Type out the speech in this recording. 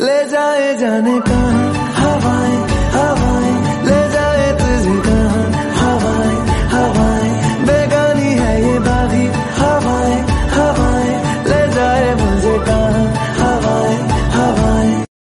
ले जाए जाने का